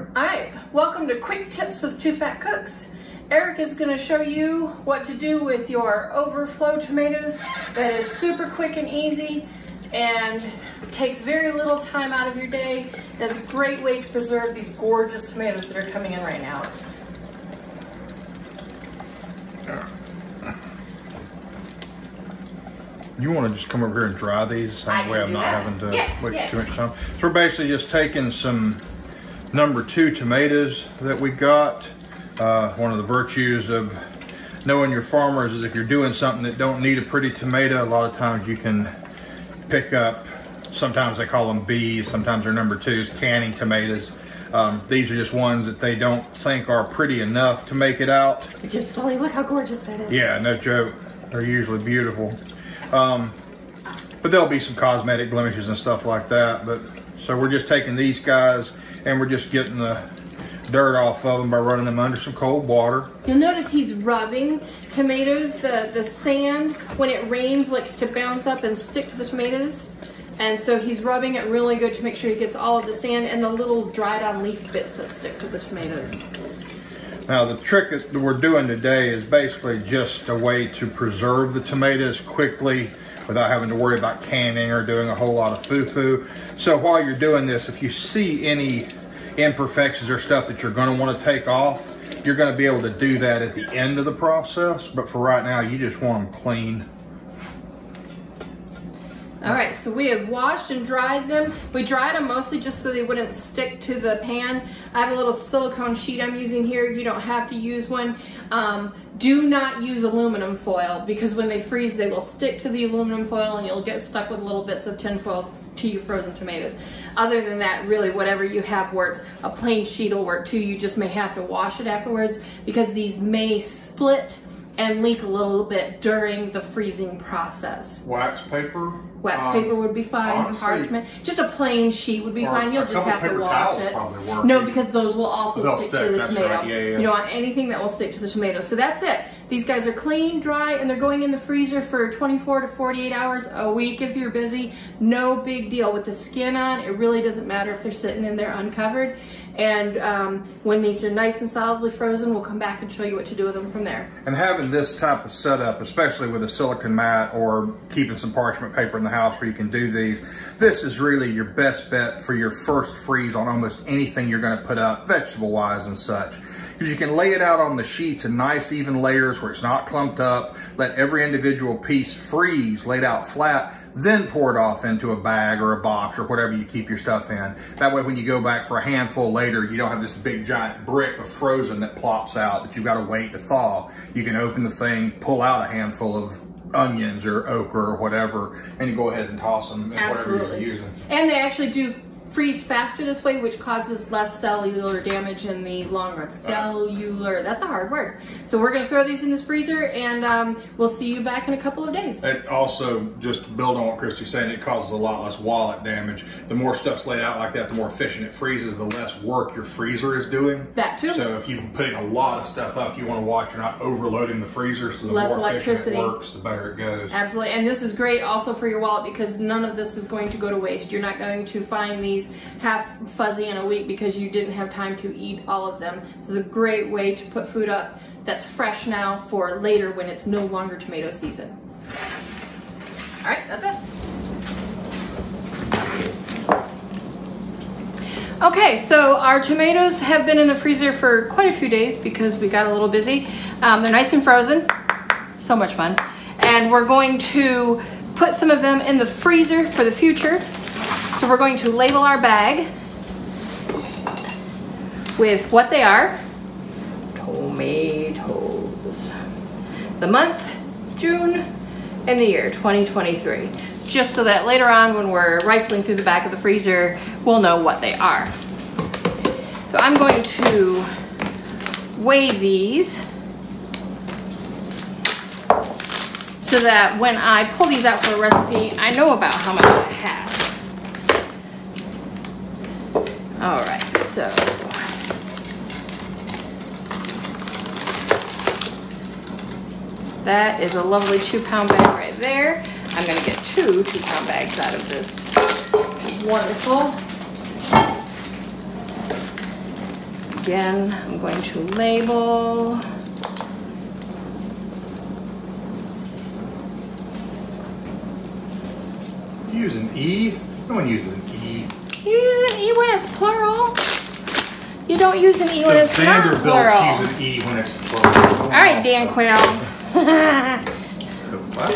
All right, welcome to Quick Tips with Two Fat Cooks. Eric is gonna show you what to do with your overflow tomatoes that is super quick and easy and takes very little time out of your day. It's a great way to preserve these gorgeous tomatoes that are coming in right now. You want to just come over here and dry these, I way I'm not that. having to Yeah, wait yeah. too much time. So we're basically just taking some number two tomatoes that we got. Uh, one of the virtues of knowing your farmers is if you're doing something that don't need a pretty tomato, a lot of times you can pick up, sometimes they call them Bs, sometimes they're number twos, canning tomatoes. Um, these are just ones that they don't think are pretty enough to make it out. Just Sully, look how gorgeous that is. Yeah, no joke. They're usually beautiful. Um, but there'll be some cosmetic blemishes and stuff like that. But so we're just taking these guys and we're just getting the dirt off of them by running them under some cold water. You'll notice he's rubbing tomatoes. The, the sand, when it rains, likes to bounce up and stick to the tomatoes. And so he's rubbing it really good to make sure he gets all of the sand and the little dried on leaf bits that stick to the tomatoes. Now the trick that we're doing today is basically just a way to preserve the tomatoes quickly without having to worry about canning or doing a whole lot of foo-foo. So while you're doing this, if you see any imperfections or stuff that you're gonna wanna take off, you're gonna be able to do that at the end of the process. But for right now, you just want them clean. All right, so we have washed and dried them. We dried them mostly just so they wouldn't stick to the pan. I have a little silicone sheet I'm using here. You don't have to use one. Um, do not use aluminum foil because when they freeze, they will stick to the aluminum foil and you'll get stuck with little bits of tin foil to your frozen tomatoes. Other than that, really whatever you have works. A plain sheet will work too. You just may have to wash it afterwards because these may split and leak a little bit during the freezing process. Wax paper. Wax um, paper would be fine. honestly- Parchment, just a plain sheet would be fine. You'll just have to wash it. No, because those will also stick, stick, to the tomato. right. Yeah, yeah. You don't want anything that will stick to the tomato. So that's it. These guys are clean, dry, and they're going in the freezer for 24 to 48 hours a week if you're busy. No big deal with the skin on. It really doesn't matter if they're sitting in there uncovered. And um, when these are nice and solidly frozen, we'll come back and show you what to do with them from there. And having this type of setup, especially with a silicon mat or keeping some parchment paper in the house where you can do these, this is really your best bet for your first freeze on almost anything you're gonna put up, vegetable-wise and such. Because you can lay it out on the sheets in nice even layers where it's not clumped up, let every individual piece freeze laid out flat, then pour it off into a bag or a box or whatever you keep your stuff in. That way when you go back for a handful later, you don't have this big giant brick of frozen that plops out that you've got to wait to thaw. You can open the thing, pull out a handful of onions or okra or whatever, and you go ahead and toss them in whatever you're Absolutely. using. And they actually do freeze faster this way, which causes less cellular damage in the long run. Cellular, that's a hard word. So we're gonna throw these in this freezer and um, we'll see you back in a couple of days. It also, just to build on what Christy's saying, it causes a lot less wallet damage. The more stuff's laid out like that, the more efficient it freezes, the less work your freezer is doing. That too. So if you're putting a lot of stuff up, you want to watch you're not overloading the freezer, so the Less more efficient electricity. it works, the better it goes. Absolutely, and this is great also for your wallet because none of this is going to go to waste. You're not going to find these half fuzzy in a week because you didn't have time to eat all of them. This is a great way to put food up that's fresh now for later when it's no longer tomato season. All right, that's us. Okay, so our tomatoes have been in the freezer for quite a few days because we got a little busy. Um, they're nice and frozen, so much fun. And we're going to put some of them in the freezer for the future. So we're going to label our bag with what they are. Tomatoes. The month, June, and the year 2023. Just so that later on when we're rifling through the back of the freezer, we'll know what they are. So I'm going to weigh these so that when I pull these out for a recipe, I know about how much I have. All right, so. That is a lovely two pound bag right there. I'm gonna get two two pound bags out of this. Wonderful. again, I'm going to label. Use an E? No one uses an E. You use an E when it's plural. You don't use an E when The it's not Vanderbilts plural. use an E when it's plural. All right, Dan Quayle. What?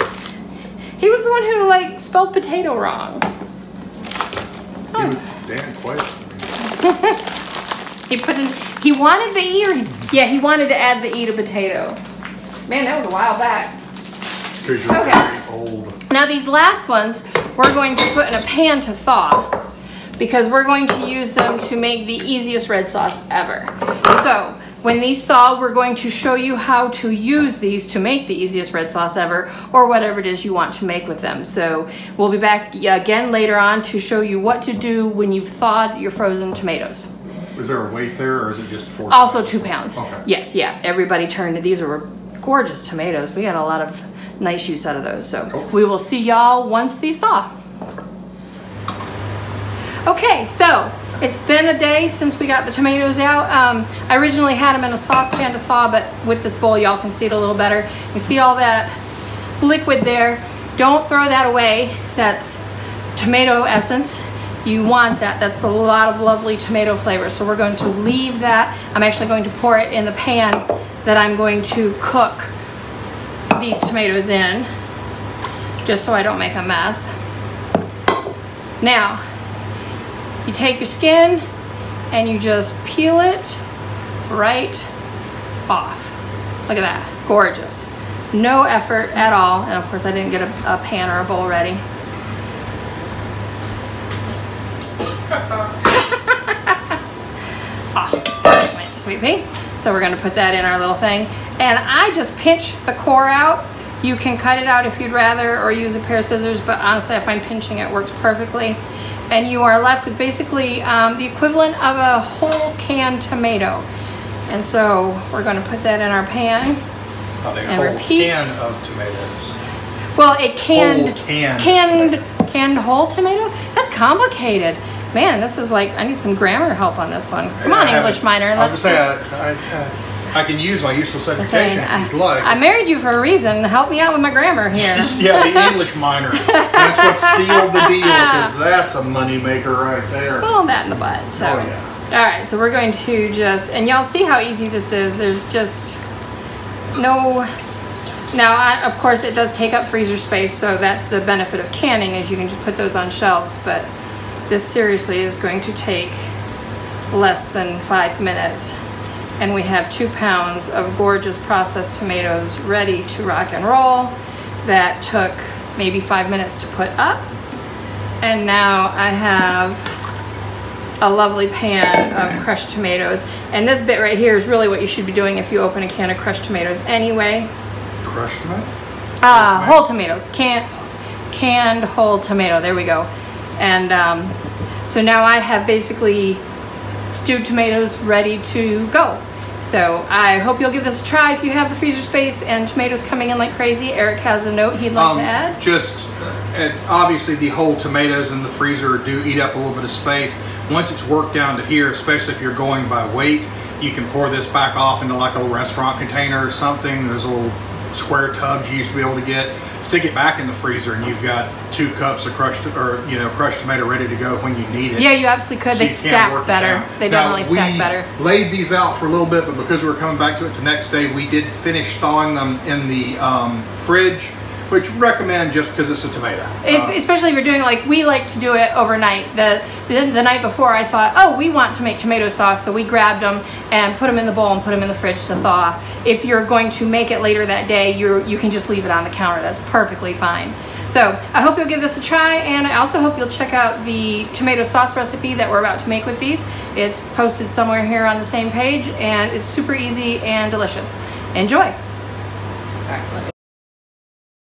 he was the one who like spelled potato wrong. He was Dan Quayle. He put in, he wanted the E or, he- yeah, he wanted to add the E to potato. Man, that was a while back. Because you're Okay. very old. Now these last ones, we're going to put in a pan to thaw because we're going to use them to make the easiest red sauce ever. So when these thaw, we're going to show you how to use these to make the easiest red sauce ever or whatever it is you want to make with them. So we'll be back again later on to show you what to do when you've thawed your frozen tomatoes. Is there a weight there or is it just four? Also two pounds. Okay. Yes, yeah. Everybody turned. These were gorgeous tomatoes. We got a lot of nice use out of those. So Cool. we will see y'all once these thaw. Okay, so it's been a day since we got the tomatoes out. Um, I originally had them in a saucepan to thaw, but with this bowl, y'all can see it a little better. You see all that liquid there. Don't throw that away. That's tomato essence. You want that. That's a lot of lovely tomato flavor. So we're going to leave that. I'm actually going to pour it in the pan that I'm going to cook these tomatoes in, just so I don't make a mess. Now, you take your skin and you just peel it right off. Look at that, gorgeous. No effort at all. And of course I didn't get a, a pan or a bowl ready. My sweet pea. So we're gonna put that in our little thing. And I just pinch the core out. You can cut it out if you'd rather or use a pair of scissors, but honestly I find pinching it works perfectly. And you are left with basically um, the equivalent of a whole canned tomato. And so we're gonna put that in our pan. A And whole repeat. can of tomatoes. Well, a canned, Whole canned canned, canned whole tomato. That's complicated. Man, this is like I need some grammar help on this one. Come on, English minor. I Let's gonna just. say, I, I, I can use my useless education if you'd like. I, I married you for a reason. Help me out with my grammar here. yeah, the English minor. That's what sealed the deal because that's a moneymaker right there. Well, that in the butt. Oh, so. Oh, yeah. All right, so we're going to just, and y'all see how easy this is. There's just no. Now, I, of course, it does take up freezer space, so that's the benefit of canning, is you can just put those on shelves. But this seriously is going to take less than five minutes, and we have two pounds of gorgeous processed tomatoes ready to rock and roll. That took maybe five minutes to put up, and now I have a lovely pan of crushed tomatoes. And this bit right here is really what you should be doing if you open a can of crushed tomatoes anyway. Crushed tomatoes? Ah, whole tomatoes, canned, canned whole tomato, there we go. And um, so now I have basically stewed tomatoes ready to go. So I hope you'll give this a try if you have the freezer space and tomatoes coming in like crazy. Eric has a note he'd like Um, to add. Just, uh, obviously the whole tomatoes in the freezer do eat up a little bit of space. Once it's worked down to here, especially if you're going by weight, you can pour this back off into like a restaurant container or something. There's a little square tubs you used to be able to get. Stick it back in the freezer and you've got two cups of crushed, or you know, crushed tomato ready to go when you need it. Yeah, you absolutely could. So they stack better. They Now, definitely stack we better. Laid these out for a little bit, but because we were coming back to it the next day, we did finish thawing them in the um, fridge, which recommend just because it's a tomato. If, Uh, especially if you're doing like we like to do it overnight. The, the the night before, I thought, oh, we want to make tomato sauce, so we grabbed them and put them in the bowl and put them in the fridge to thaw. If you're going to make it later that day, you you can just leave it on the counter. That's perfectly fine. So I hope you'll give this a try, and I also hope you'll check out the tomato sauce recipe that we're about to make with these. It's posted somewhere here on the same page, and it's super easy and delicious. Enjoy. Sorry, let me-